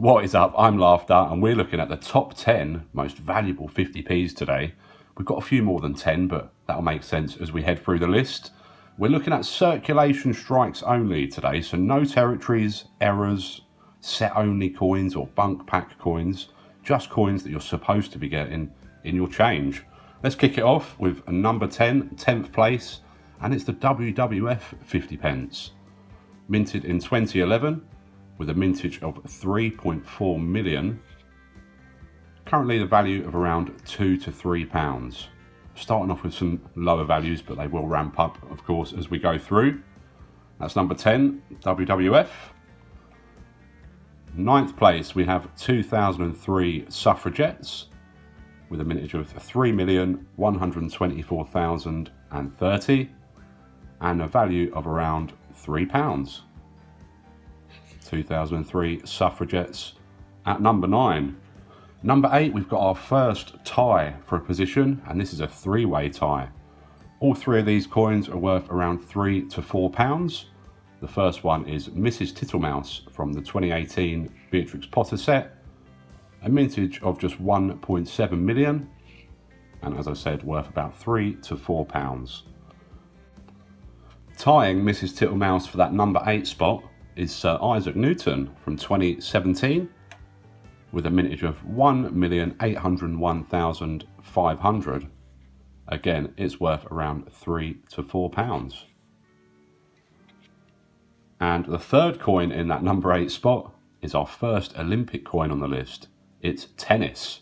What is up? I'm LAFTA and we're looking at the top 10 most valuable 50p's today. We've got a few more than 10, but that'll make sense as we head through the list. We're looking at circulation strikes only today, so no territories, errors, set only coins or bunk pack coins, just coins that you're supposed to be getting in your change. Let's kick it off with number 10, 10th place, and it's the WWF 50 pence. Minted in 2011 with a mintage of 3.4 million. Currently the value of around two to three pounds. Starting off with some lower values, but they will ramp up, of course, as we go through. That's number 10, WWF. Ninth place, we have 2003 Suffragettes with a mintage of 3,124,030 and a value of around £3. 2003 Suffragettes at number 9. Number 8, we've got our first tie for a position, and this is a three-way tie. All three of these coins are worth around 3 to £4. The first one is Mrs. Tittlemouse from the 2018 Beatrix Potter set, a mintage of just 1.7 million, and as I said, worth about 3 to 4 pounds. Tying Mrs. Tittlemouse for that number 8 spot is Sir Isaac Newton from 2017 with a mintage of 1,801,500. Again, it's worth around 3 to 4 pounds. And the third coin in that number 8 spot is our first Olympic coin on the list. It's tennis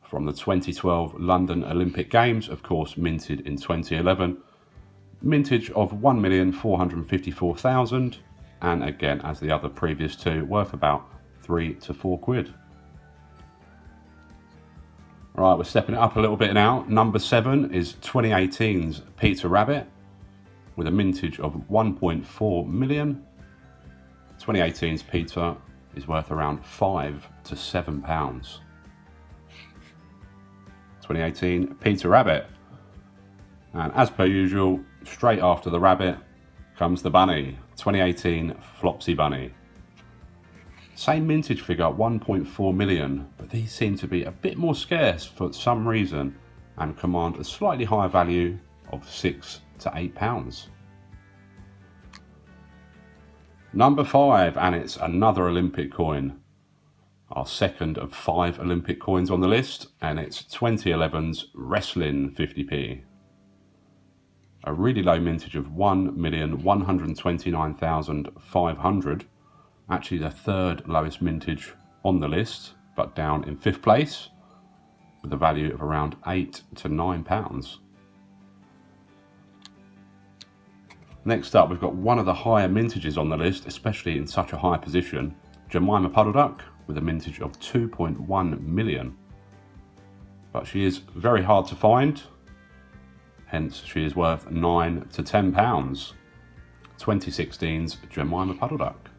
from the 2012 London Olympic Games, of course, minted in 2011. Mintage of 1,454,000, and again, as the other previous two, worth about three to four quid. right we're stepping it up a little bit now. Number seven is 2018's Peter Rabbit with a mintage of 1.4 million. 2018's Peter is worth around five to seven pounds. 2018 Peter Rabbit. And as per usual, straight after the rabbit comes the bunny. 2018 Flopsy Bunny. Same mintage figure, 1.4 million, but these seem to be a bit more scarce for some reason and command a slightly higher value of six to eight pounds. Number five, and it's another Olympic coin. Our second of five Olympic coins on the list, and it's 2011's Wrestling 50p. A really low mintage of 1,129,500. Actually the third lowest mintage on the list, but down in fifth place, with a value of around eight to nine pounds. Next up, we've got one of the higher mintages on the list, especially in such a high position, Jemima Puddle Duck with a mintage of 2.1 million. But she is very hard to find, hence she is worth 9 to 10 pounds. 2016's Jemima Puddle Duck.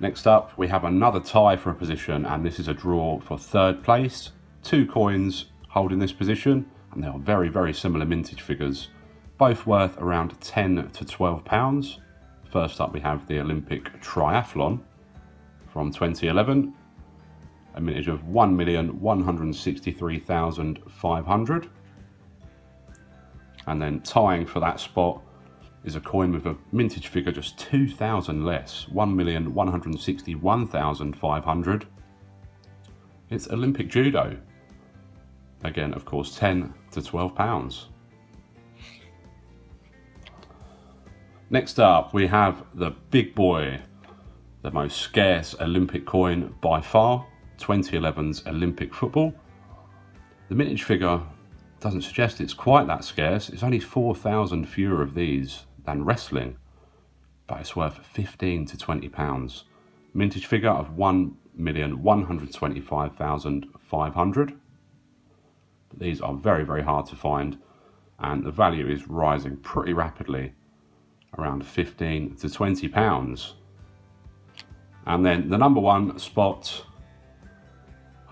Next up, we have another tie for a position, and this is a draw for third place. Two coins holding this position and they are very, very similar mintage figures, both worth around 10 to 12 pounds. First up, we have the Olympic Triathlon from 2011, a mintage of 1,163,500. And then tying for that spot is a coin with a mintage figure just 2,000 less, 1,161,500. It's Olympic Judo. Again, of course, 10 to 12 pounds. Next up, we have the big boy, the most scarce Olympic coin by far, 2011's Olympic football. The mintage figure doesn't suggest it's quite that scarce. It's only 4,000 fewer of these than wrestling, but it's worth 15 to 20 pounds. Mintage figure of 1,125,500. These are very, very hard to find and the value is rising pretty rapidly, around 15 to 20 pounds. And then the number one spot,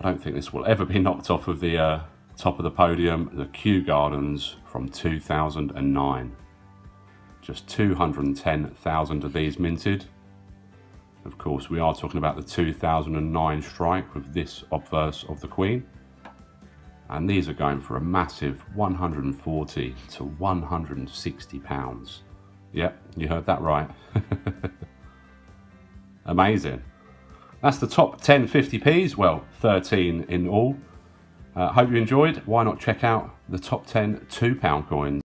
I don't think this will ever be knocked off of the uh, top of the podium, the Kew Gardens from 2009. Just 210,000 of these minted. Of course, we are talking about the 2009 strike with this obverse of the Queen. And these are going for a massive 140 to 160 pounds. Yep, you heard that right. Amazing. That's the top 10 50p's, well, 13 in all. Uh, hope you enjoyed. Why not check out the top 10 £2 coins?